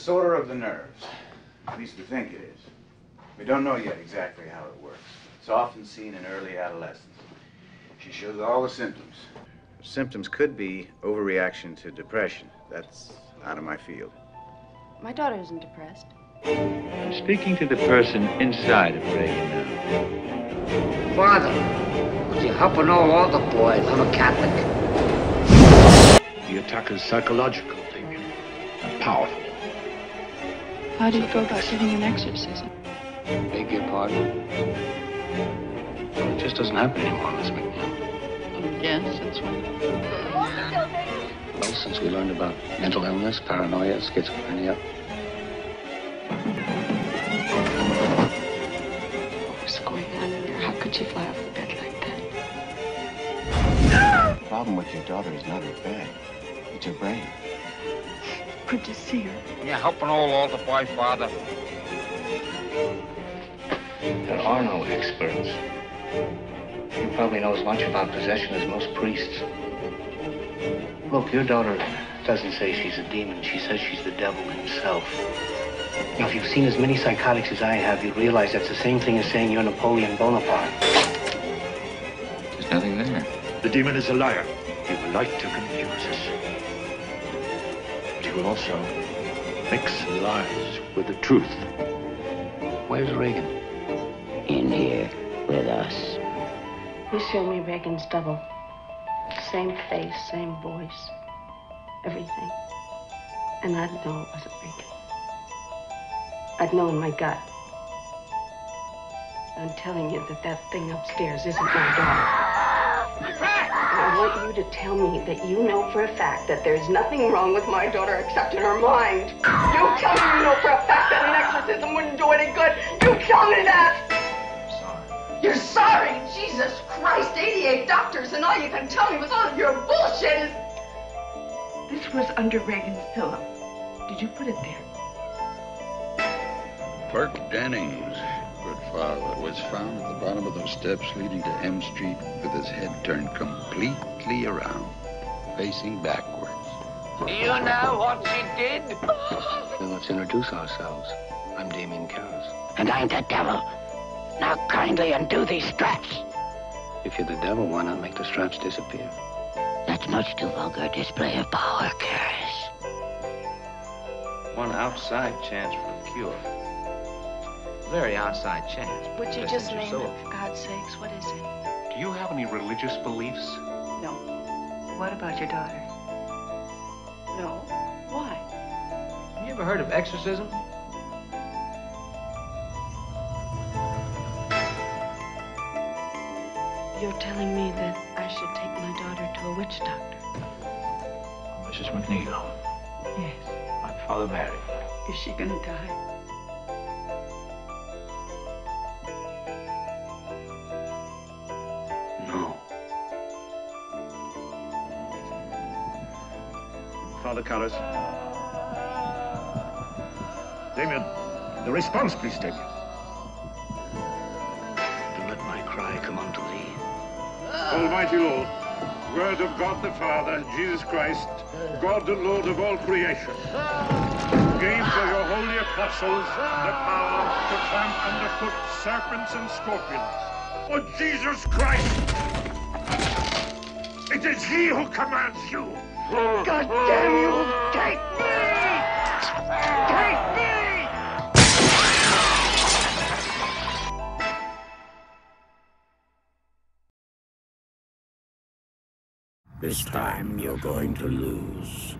disorder of the nerves. At least we think it is. We don't know yet exactly how it works. It's often seen in early adolescence. She shows all the symptoms. Symptoms could be overreaction to depression. That's out of my field. My daughter isn't depressed. I'm speaking to the person inside of Regan now. Father, would you help an all all the boys? I'm a Catholic. The attack is psychological, Damien. And powerful. How do you go about getting an exorcism? Beg your pardon? It just doesn't happen anymore, Miss MacNeil. Yes, since when? Well, since we learned about mental illness, paranoia, schizophrenia. What's going on in there? How could she fly off the bed like that? The problem with your daughter is not her bed. It's her brain. Good to see her. Yeah, help an all all the boy, Father. There are no experts. You probably know as much about possession as most priests. Look, your daughter doesn't say she's a demon. She says she's the devil himself. Now, if you've seen as many psychotics as I have, you'd realize that's the same thing as saying you're Napoleon Bonaparte. There's nothing there. The demon is a liar. He will like to confuse us. But will also mix lies with the truth. Where's Regan? In here with us. He showed me Regan's double. Same face, same voice, everything. And I'd know it wasn't Regan. I'd know in my gut. I'm telling you that that thing upstairs isn't my daughter. Want you to tell me that you know for a fact that there's nothing wrong with my daughter except in her mind. You tell me you know for a fact that an exorcism wouldn't do any good. You tell me that! I'm sorry. You're sorry? Jesus Christ, 88 doctors, and all you can tell me with all of your bullshit is. This was under Regan's pillow. Did you put it there? Burke Dennings, good father, was found at the bottom of those steps leading to M Street with his head turned completely around, facing backwards. You know what she did? Then let's introduce ourselves. I'm Damien Karras. And I'm the devil. Now kindly undo these straps. If you're the devil, why not make the straps disappear? That's much too vulgar a display of power, Karras. One outside chance for a cure. Very outside chance. but Would you just just name it, for God's sakes? What is it? Do you have any religious beliefs? No. What about your daughter? No. Why? Have you ever heard of exorcism? You're telling me that I should take my daughter to a witch doctor? Oh, Mrs. MacNeil, Yes. I'm Father Merrin. Is she gonna die? Father Karras. Damien, the response, please, Damien. To let my cry come unto thee. Almighty Lord, Word of God the Father, Jesus Christ, God and Lord of all creation, gave to your holy apostles the power to tramp underfoot serpents and scorpions. Oh, Jesus Christ! It is he who commands you! Hmm. God damn you! Hmm. Take me! Take me! This time you're going to lose.